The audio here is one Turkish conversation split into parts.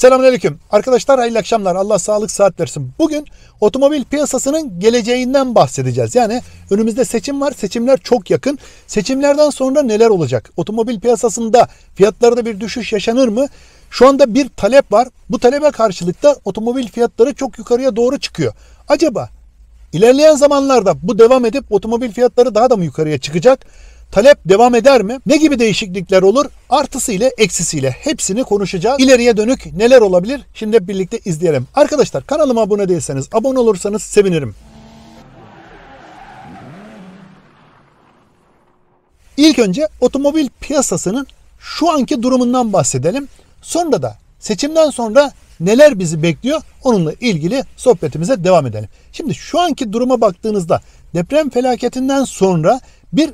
Selamünaleyküm. Arkadaşlar hayırlı akşamlar. Allah sağlık saat versin. Bugün otomobil piyasasının geleceğinden bahsedeceğiz. Yani önümüzde seçim var. Seçimler çok yakın. Seçimlerden sonra neler olacak? Otomobil piyasasında fiyatlarda bir düşüş yaşanır mı? Şu anda bir talep var. Bu talebe karşılık da otomobil fiyatları çok yukarıya doğru çıkıyor. Acaba ilerleyen zamanlarda bu devam edip otomobil fiyatları daha da mı yukarıya çıkacak? Talep devam eder mi? Ne gibi değişiklikler olur? Artısıyla eksisiyle hepsini konuşacağız. İleriye dönük neler olabilir? Şimdi hep birlikte izleyelim. Arkadaşlar kanalıma abone değilseniz abone olursanız sevinirim. İlk önce otomobil piyasasının şu anki durumundan bahsedelim. Sonra da seçimden sonra neler bizi bekliyor onunla ilgili sohbetimize devam edelim. Şimdi şu anki duruma baktığınızda deprem felaketinden sonra bir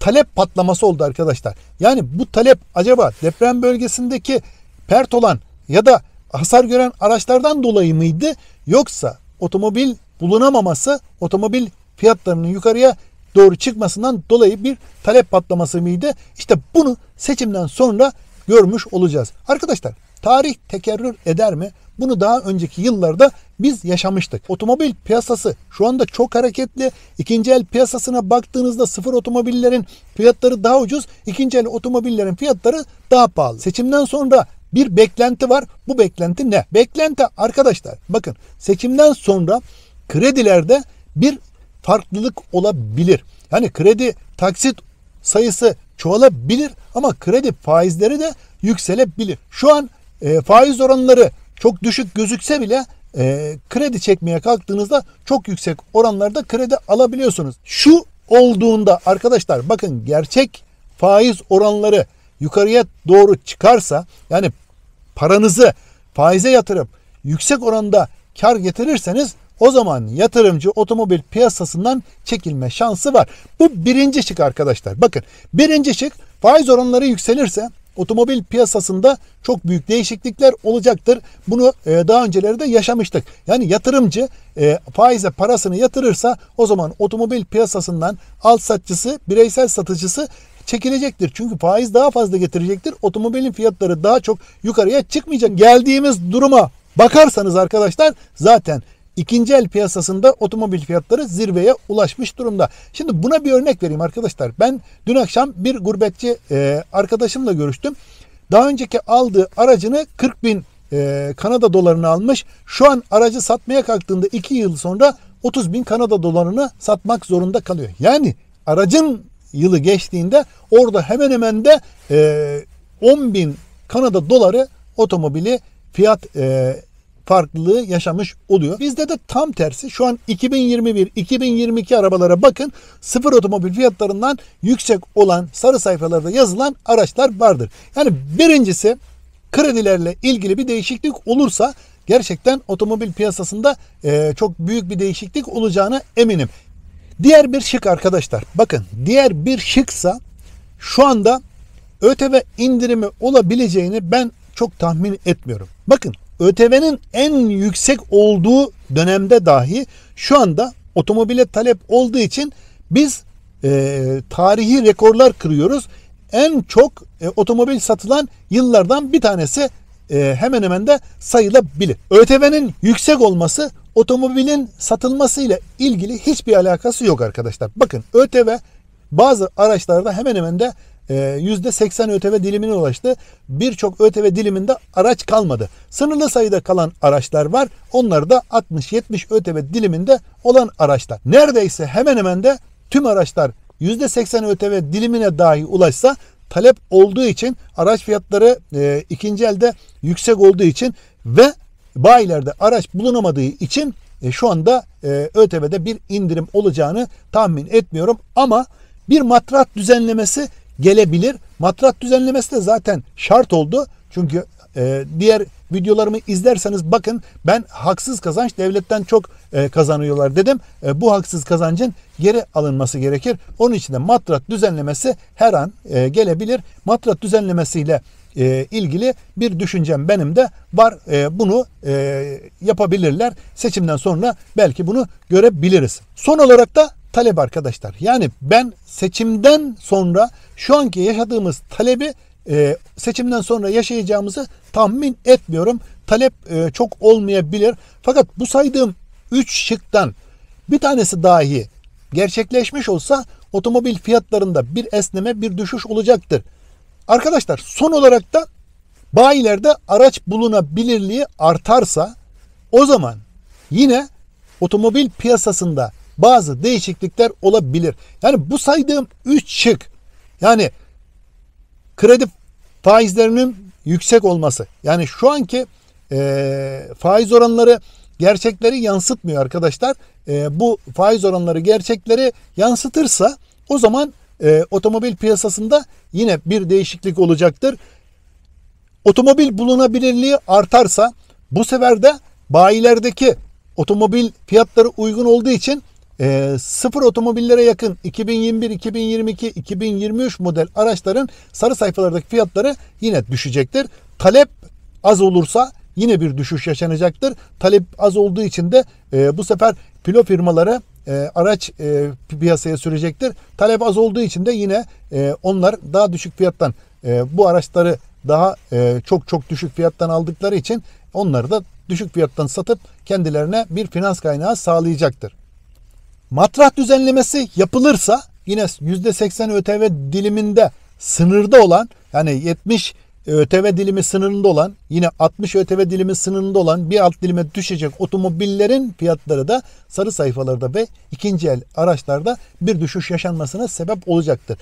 talep patlaması oldu arkadaşlar. Yani bu talep acaba deprem bölgesindeki pert olan ya da hasar gören araçlardan dolayı mıydı yoksa otomobil bulunamaması otomobil fiyatlarının yukarıya doğru çıkmasından dolayı bir talep patlaması mıydı? İşte bunu seçimden sonra görmüş olacağız. Arkadaşlar tarih tekerrür eder mi? Bunu daha önceki yıllarda biz yaşamıştık. Otomobil piyasası şu anda çok hareketli. İkinci el piyasasına baktığınızda sıfır otomobillerin fiyatları daha ucuz. ikinci el otomobillerin fiyatları daha pahalı. Seçimden sonra bir beklenti var. Bu beklenti ne? Beklenti arkadaşlar bakın seçimden sonra kredilerde bir farklılık olabilir. Yani kredi taksit sayısı çoğalabilir ama kredi faizleri de yükselebilir. Şu an e, faiz oranları çok düşük gözükse bile e, kredi çekmeye kalktığınızda çok yüksek oranlarda kredi alabiliyorsunuz. Şu olduğunda arkadaşlar bakın gerçek faiz oranları yukarıya doğru çıkarsa yani paranızı faize yatırıp yüksek oranda kar getirirseniz o zaman yatırımcı otomobil piyasasından çekilme şansı var. Bu birinci şık arkadaşlar. Bakın birinci şık faiz oranları yükselirse otomobil piyasasında çok büyük değişiklikler olacaktır. Bunu e, daha önceleri de yaşamıştık. Yani yatırımcı e, faize parasını yatırırsa o zaman otomobil piyasasından alt satçısı, bireysel satıcısı çekilecektir. Çünkü faiz daha fazla getirecektir. Otomobilin fiyatları daha çok yukarıya çıkmayacak. Geldiğimiz duruma bakarsanız arkadaşlar zaten İkinci el piyasasında otomobil fiyatları zirveye ulaşmış durumda. Şimdi buna bir örnek vereyim arkadaşlar. Ben dün akşam bir gurbetçi e, arkadaşımla görüştüm. Daha önceki aldığı aracını 40 bin e, Kanada dolarını almış. Şu an aracı satmaya kalktığında 2 yıl sonra 30 bin Kanada dolarını satmak zorunda kalıyor. Yani aracın yılı geçtiğinde orada hemen hemen de e, 10 bin Kanada doları otomobili fiyat e, farklılığı yaşamış oluyor. Bizde de tam tersi şu an 2021-2022 arabalara bakın sıfır otomobil fiyatlarından yüksek olan sarı sayfalarda yazılan araçlar vardır. Yani birincisi kredilerle ilgili bir değişiklik olursa gerçekten otomobil piyasasında e, çok büyük bir değişiklik olacağına eminim. Diğer bir şık arkadaşlar bakın diğer bir şıksa şu anda ÖTV indirimi olabileceğini ben çok tahmin etmiyorum. Bakın ÖTV'nin en yüksek olduğu dönemde dahi şu anda otomobile talep olduğu için biz e, tarihi rekorlar kırıyoruz. En çok e, otomobil satılan yıllardan bir tanesi e, hemen hemen de sayılabilir. ÖTV'nin yüksek olması otomobilin satılmasıyla ilgili hiçbir alakası yok arkadaşlar. Bakın ÖTV bazı araçlarda hemen hemen de %80 ee, ÖTV dilimine ulaştı. Birçok ÖTV diliminde araç kalmadı. Sınırlı sayıda kalan araçlar var. Onlar da 60-70 ÖTV diliminde olan araçlar. Neredeyse hemen hemen de tüm araçlar %80 ÖTV dilimine dahi ulaşsa talep olduğu için araç fiyatları e, ikinci elde yüksek olduğu için ve bayilerde araç bulunamadığı için e, şu anda e, ÖTV'de bir indirim olacağını tahmin etmiyorum ama bir matrat düzenlemesi gelebilir. Matrat düzenlemesi de zaten şart oldu. Çünkü e, diğer videolarımı izlerseniz bakın ben haksız kazanç devletten çok e, kazanıyorlar dedim. E, bu haksız kazancın geri alınması gerekir. Onun için de matrat düzenlemesi her an e, gelebilir. Matrat düzenlemesiyle e, ilgili bir düşüncem benim de var. E, bunu e, yapabilirler. Seçimden sonra belki bunu görebiliriz. Son olarak da talep arkadaşlar. Yani ben seçimden sonra şu anki yaşadığımız talebi e, seçimden sonra yaşayacağımızı tahmin etmiyorum. talep e, çok olmayabilir. Fakat bu saydığım 3 şıktan bir tanesi dahi gerçekleşmiş olsa otomobil fiyatlarında bir esneme bir düşüş olacaktır. Arkadaşlar son olarak da bayilerde araç bulunabilirliği artarsa o zaman yine otomobil piyasasında bazı değişiklikler olabilir. Yani bu saydığım 3 şık yani kredi faizlerinin yüksek olması. Yani şu anki e, faiz oranları gerçekleri yansıtmıyor arkadaşlar. E, bu faiz oranları gerçekleri yansıtırsa o zaman e, otomobil piyasasında yine bir değişiklik olacaktır. Otomobil bulunabilirliği artarsa bu sefer de bayilerdeki otomobil fiyatları uygun olduğu için e, sıfır otomobillere yakın 2021, 2022, 2023 model araçların sarı sayfalardaki fiyatları yine düşecektir. Talep az olursa yine bir düşüş yaşanacaktır. Talep az olduğu için de e, bu sefer pilo firmaları e, araç e, piyasaya sürecektir. Talep az olduğu için de yine e, onlar daha düşük fiyattan e, bu araçları daha e, çok çok düşük fiyattan aldıkları için onları da düşük fiyattan satıp kendilerine bir finans kaynağı sağlayacaktır. Matrah düzenlemesi yapılırsa yine %80 ÖTV diliminde sınırda olan yani 70 ÖTV dilimi sınırında olan yine 60 ÖTV dilimi sınırında olan bir alt dilime düşecek otomobillerin fiyatları da sarı sayfalarda ve ikinci el araçlarda bir düşüş yaşanmasına sebep olacaktır.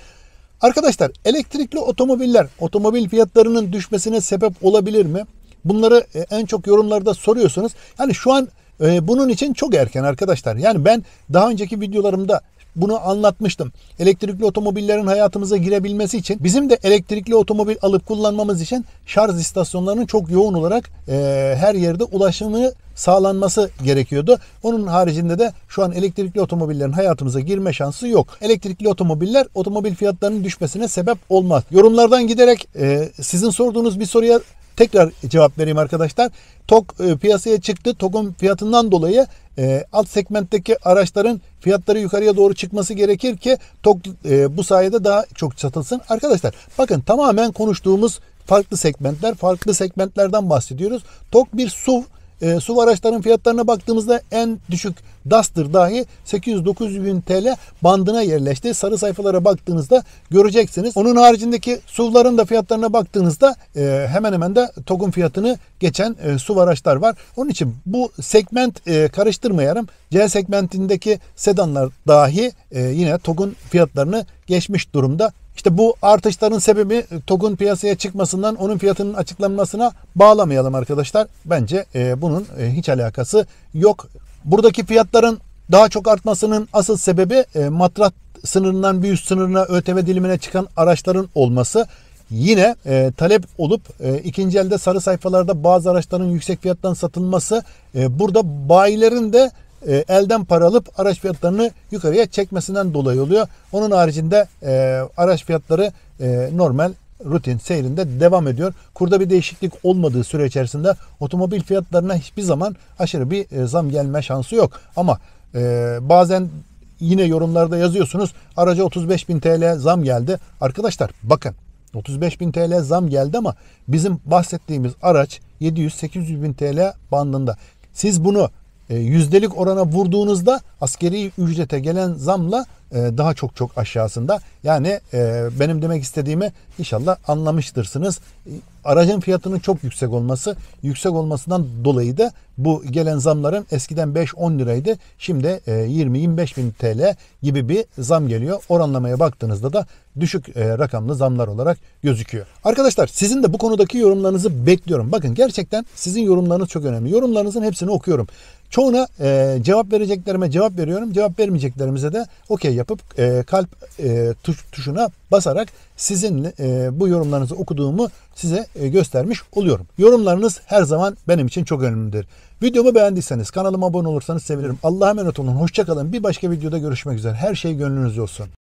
Arkadaşlar elektrikli otomobiller otomobil fiyatlarının düşmesine sebep olabilir mi? Bunları e, en çok yorumlarda soruyorsunuz. Yani şu an e, bunun için çok erken arkadaşlar. Yani ben daha önceki videolarımda bunu anlatmıştım. Elektrikli otomobillerin hayatımıza girebilmesi için bizim de elektrikli otomobil alıp kullanmamız için şarj istasyonlarının çok yoğun olarak e, her yerde ulaşımı sağlanması gerekiyordu. Onun haricinde de şu an elektrikli otomobillerin hayatımıza girme şansı yok. Elektrikli otomobiller otomobil fiyatlarının düşmesine sebep olmaz. Yorumlardan giderek e, sizin sorduğunuz bir soruya tekrar cevap vereyim arkadaşlar. TOK e, piyasaya çıktı. TOK'un fiyatından dolayı e, alt segmentteki araçların fiyatları yukarıya doğru çıkması gerekir ki TOK e, bu sayede daha çok satılsın. Arkadaşlar bakın tamamen konuştuğumuz farklı segmentler, farklı segmentlerden bahsediyoruz. TOK bir SUV e, SUV araçların fiyatlarına baktığımızda en düşük Duster dahi 800-900 bin TL bandına yerleşti. Sarı sayfalara baktığınızda göreceksiniz. Onun haricindeki SUV'ların da fiyatlarına baktığınızda e, hemen hemen de TOG'un fiyatını geçen e, SUV araçlar var. Onun için bu segment e, karıştırmayalım. C segmentindeki sedanlar dahi e, yine TOG'un fiyatlarını geçmiş durumda. İşte bu artışların sebebi TOG'un piyasaya çıkmasından onun fiyatının açıklanmasına bağlamayalım arkadaşlar. Bence e, bunun e, hiç alakası yok. Buradaki fiyatların daha çok artmasının asıl sebebi e, matrat sınırından bir üst sınırına ÖTV dilimine çıkan araçların olması. Yine e, talep olup e, ikinci elde sarı sayfalarda bazı araçların yüksek fiyattan satılması e, burada bayilerin de e, elden para alıp araç fiyatlarını yukarıya çekmesinden dolayı oluyor. Onun haricinde e, araç fiyatları e, normal rutin seyrinde devam ediyor. Kurda bir değişiklik olmadığı süre içerisinde otomobil fiyatlarına hiçbir zaman aşırı bir e, zam gelme şansı yok. Ama e, bazen yine yorumlarda yazıyorsunuz araca 35 bin TL zam geldi. Arkadaşlar bakın 35 bin TL zam geldi ama bizim bahsettiğimiz araç 700-800 bin TL bandında. Siz bunu yüzdelik orana vurduğunuzda askeri ücrete gelen zamla e, daha çok çok aşağısında. Yani e, benim demek istediğimi inşallah anlamıştırsınız. Aracın fiyatının çok yüksek olması, yüksek olmasından dolayı da bu gelen zamların eskiden 5-10 liraydı. Şimdi 20-25 bin TL gibi bir zam geliyor. Oranlamaya baktığınızda da düşük rakamlı zamlar olarak gözüküyor. Arkadaşlar sizin de bu konudaki yorumlarınızı bekliyorum. Bakın gerçekten sizin yorumlarınız çok önemli. Yorumlarınızın hepsini okuyorum. Çoğuna e, cevap vereceklerime cevap veriyorum. Cevap vermeyeceklerimize de okey yapıp e, kalp e, tuş, tuşuna basarak sizin e, bu yorumlarınızı okuduğumu size e, göstermiş oluyorum. Yorumlarınız her zaman benim için çok önemlidir. Videomu beğendiyseniz kanalıma abone olursanız sevinirim. Allah'a emanet olun. Hoşçakalın. Bir başka videoda görüşmek üzere. Her şey gönlünüzce olsun.